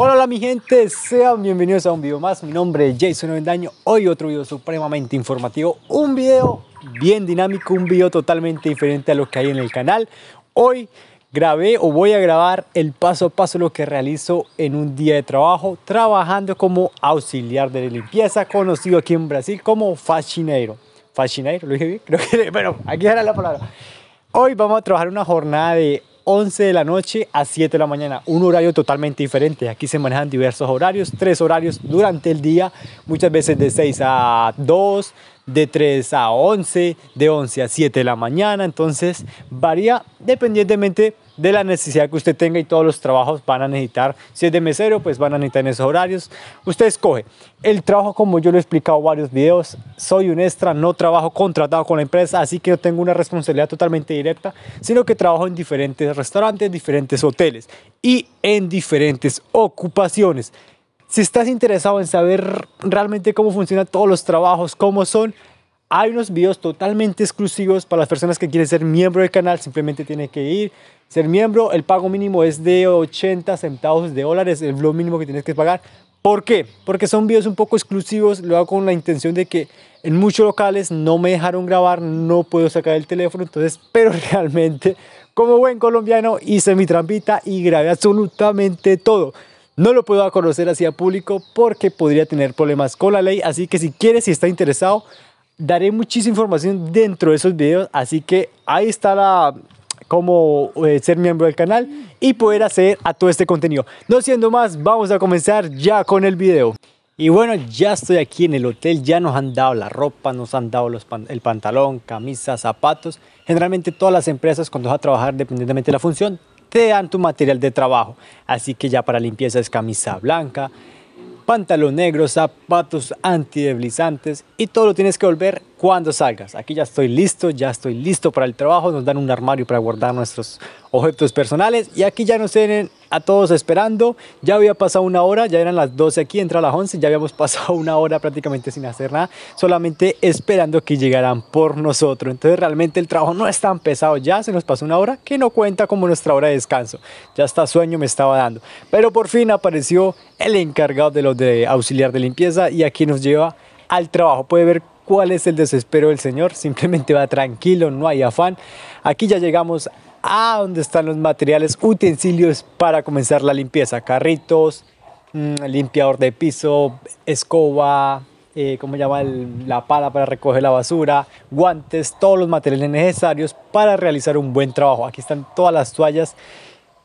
Hola, hola mi gente, sean bienvenidos a un video más. Mi nombre es Jason Vendaño. Hoy otro video supremamente informativo, un video bien dinámico, un video totalmente diferente a lo que hay en el canal. Hoy grabé o voy a grabar el paso a paso lo que realizo en un día de trabajo trabajando como auxiliar de limpieza, conocido aquí en Brasil como faxineiro. Faxineiro, lo dije bien, creo que, bueno, aquí era la palabra. Hoy vamos a trabajar una jornada de 11 de la noche a 7 de la mañana, un horario totalmente diferente. Aquí se manejan diversos horarios, tres horarios durante el día, muchas veces de 6 a 2, de 3 a 11, de 11 a 7 de la mañana. Entonces varía dependientemente de la necesidad que usted tenga y todos los trabajos van a necesitar. Si es de mesero, pues van a necesitar en esos horarios. Usted escoge. El trabajo, como yo lo he explicado en varios videos, soy un extra, no trabajo contratado con la empresa, así que no tengo una responsabilidad totalmente directa, sino que trabajo en diferentes restaurantes, diferentes hoteles y en diferentes ocupaciones. Si estás interesado en saber realmente cómo funcionan todos los trabajos, cómo son, hay unos videos totalmente exclusivos para las personas que quieren ser miembro del canal. Simplemente tiene que ir, ser miembro. El pago mínimo es de 80 centavos de dólares, el lo mínimo que tienes que pagar. ¿Por qué? Porque son videos un poco exclusivos. Lo hago con la intención de que en muchos locales no me dejaron grabar, no puedo sacar el teléfono. Entonces, pero realmente, como buen colombiano, hice mi trampita y grabé absolutamente todo. No lo puedo conocer así a público porque podría tener problemas con la ley. Así que si quieres, si está interesado, daré muchísima información dentro de esos videos. Así que ahí está la cómo eh, ser miembro del canal y poder hacer a todo este contenido. No siendo más, vamos a comenzar ya con el video. Y bueno, ya estoy aquí en el hotel, ya nos han dado la ropa, nos han dado los el pantalón, camisa, zapatos. Generalmente todas las empresas cuando vas a trabajar, dependientemente de la función, te dan tu material de trabajo. Así que ya para limpieza es camisa blanca, pantalón negro, zapatos antideslizantes y todo lo tienes que volver cuando salgas. Aquí ya estoy listo, ya estoy listo para el trabajo. Nos dan un armario para guardar nuestros objetos personales y aquí ya nos tienen a todos esperando. Ya había pasado una hora, ya eran las 12 aquí, entra a las 11, ya habíamos pasado una hora prácticamente sin hacer nada, solamente esperando que llegaran por nosotros. Entonces realmente el trabajo no es tan pesado ya, se nos pasó una hora que no cuenta como nuestra hora de descanso. Ya hasta sueño me estaba dando. Pero por fin apareció el encargado de los de auxiliar de limpieza y aquí nos lleva al trabajo. Puede ver cuál es el desespero del Señor, simplemente va tranquilo, no hay afán. Aquí ya llegamos a donde están los materiales, utensilios para comenzar la limpieza, carritos, mm, limpiador de piso, escoba, eh, ¿cómo llama? la pala para recoger la basura, guantes, todos los materiales necesarios para realizar un buen trabajo. Aquí están todas las toallas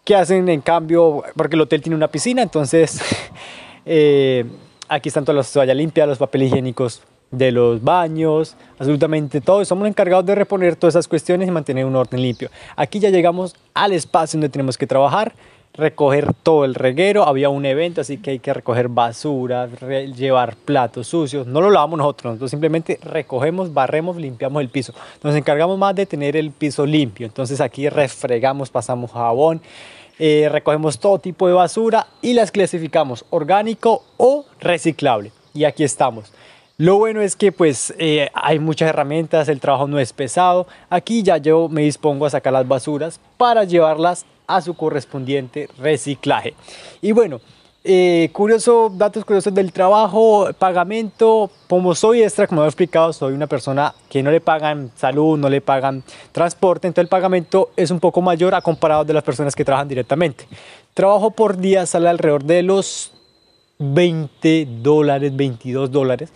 que hacen en cambio, porque el hotel tiene una piscina, entonces eh, aquí están todas las toallas limpias, los papeles higiénicos de los baños, absolutamente todo. Somos encargados de reponer todas esas cuestiones y mantener un orden limpio. Aquí ya llegamos al espacio donde tenemos que trabajar, recoger todo el reguero. Había un evento, así que hay que recoger basura, llevar platos sucios. No lo lavamos nosotros, nosotros simplemente recogemos, barremos, limpiamos el piso. Nos encargamos más de tener el piso limpio. Entonces aquí refregamos, pasamos jabón. Eh, recogemos todo tipo de basura y las clasificamos orgánico o reciclable. Y aquí estamos. Lo bueno es que pues eh, hay muchas herramientas, el trabajo no es pesado. Aquí ya yo me dispongo a sacar las basuras para llevarlas a su correspondiente reciclaje. Y bueno, eh, curioso, datos curiosos del trabajo, pagamento, como soy extra, como he explicado, soy una persona que no le pagan salud, no le pagan transporte, entonces el pagamento es un poco mayor a comparado de las personas que trabajan directamente. Trabajo por día sale alrededor de los 20 dólares, 22 dólares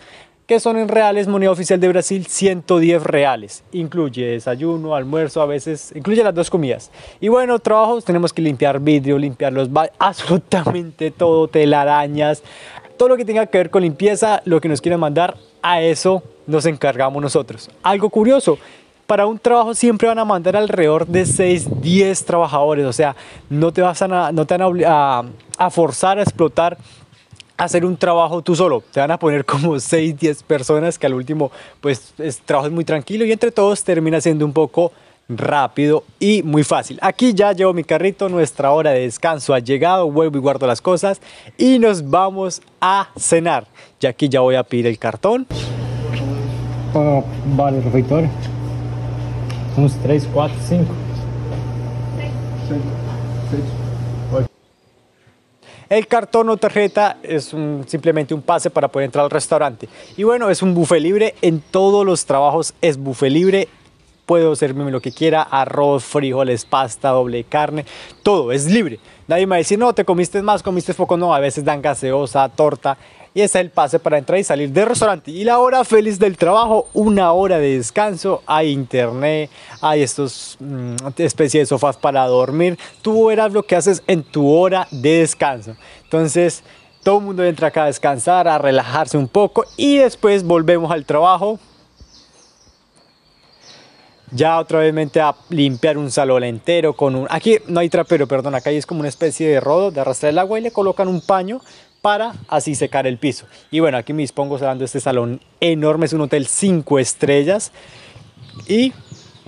que son en reales moneda oficial de Brasil 110 reales. Incluye desayuno, almuerzo, a veces incluye las dos comidas. Y bueno, trabajos, tenemos que limpiar vidrio, limpiar los absolutamente todo, telarañas, todo lo que tenga que ver con limpieza, lo que nos quieran mandar, a eso nos encargamos nosotros. Algo curioso, para un trabajo siempre van a mandar alrededor de 6, 10 trabajadores, o sea, no te, vas a, no te van a, a forzar a explotar hacer un trabajo tú solo. Te van a poner como 6, 10 personas que al último pues es, trabajo es muy tranquilo y entre todos termina siendo un poco rápido y muy fácil. Aquí ya llevo mi carrito, nuestra hora de descanso ha llegado, vuelvo y guardo las cosas y nos vamos a cenar. Y aquí ya voy a pedir el cartón. vale, refeitor. Unos 3, 4, 5. El cartón o tarjeta es simplemente un pase para poder entrar al restaurante. Y bueno, es un buffet libre. En todos los trabajos es buffet libre puedo servirme lo que quiera, arroz, frijoles, pasta, doble carne, todo, es libre. Nadie me va a decir, no, te comiste más, comiste poco, no, a veces dan gaseosa, torta, y es el pase para entrar y salir del restaurante. Y la hora feliz del trabajo, una hora de descanso, hay internet, hay estos mm, especies de sofás para dormir. Tú verás lo que haces en tu hora de descanso. Entonces, todo el mundo entra acá a descansar, a relajarse un poco y después volvemos al trabajo ya otra vez a limpiar un salón entero con un... Aquí no hay trapero, perdón, acá es como una especie de rodo de arrastrar el agua y le colocan un paño para así secar el piso. Y bueno, aquí me dispongo cerrando este salón enorme, es un hotel 5 estrellas y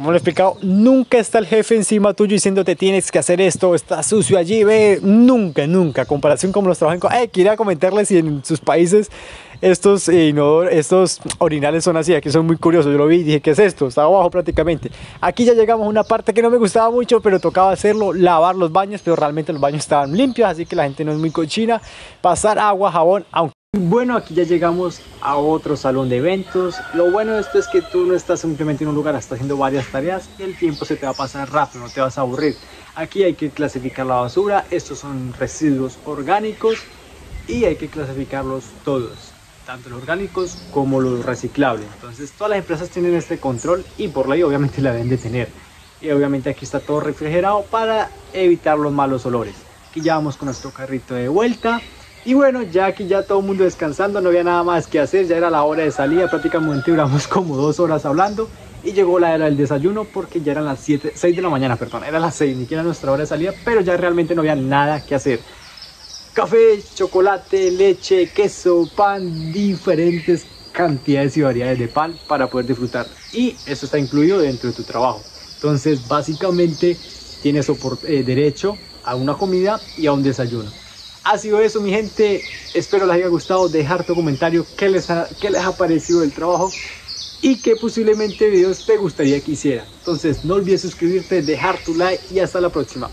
como lo he explicado, nunca está el jefe encima tuyo diciéndote tienes que hacer esto, está sucio allí, ve, nunca, nunca. Comparación con los trabajos en... Eh, quería comentarles si en sus países estos, eh, estos orinales son así, aquí son muy curiosos, yo lo vi y dije, ¿qué es esto? Estaba abajo prácticamente. Aquí ya llegamos a una parte que no me gustaba mucho, pero tocaba hacerlo, lavar los baños, pero realmente los baños estaban limpios, así que la gente no es muy cochina. Pasar agua, jabón, aunque bueno, aquí ya llegamos a otro salón de eventos. Lo bueno de esto es que tú no estás simplemente en un lugar, estás haciendo varias tareas y el tiempo se te va a pasar rápido, no te vas a aburrir. Aquí hay que clasificar la basura, estos son residuos orgánicos y hay que clasificarlos todos, tanto los orgánicos como los reciclables. Entonces todas las empresas tienen este control y por ley obviamente la deben de tener. Y obviamente aquí está todo refrigerado para evitar los malos olores. Aquí ya vamos con nuestro carrito de vuelta. Y bueno, ya aquí ya todo el mundo descansando, no había nada más que hacer, ya era la hora de salida, prácticamente duramos como dos horas hablando y llegó la hora del desayuno porque ya eran las 7, 6 de la mañana, perdón, era las 6, ni siquiera nuestra hora de salida, pero ya realmente no había nada que hacer. Café, chocolate, leche, queso, pan, diferentes cantidades y variedades de pan para poder disfrutar. Y eso está incluido dentro de tu trabajo. Entonces, básicamente tienes eh, derecho a una comida y a un desayuno ha sido eso mi gente, espero les haya gustado, dejar tu comentario, qué les ha, qué les ha parecido el trabajo y qué posiblemente videos te gustaría que hiciera. Entonces no olvides suscribirte, dejar tu like y hasta la próxima.